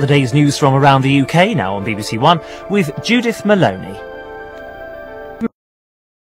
the day's news from around the UK now on BBC One with Judith Maloney.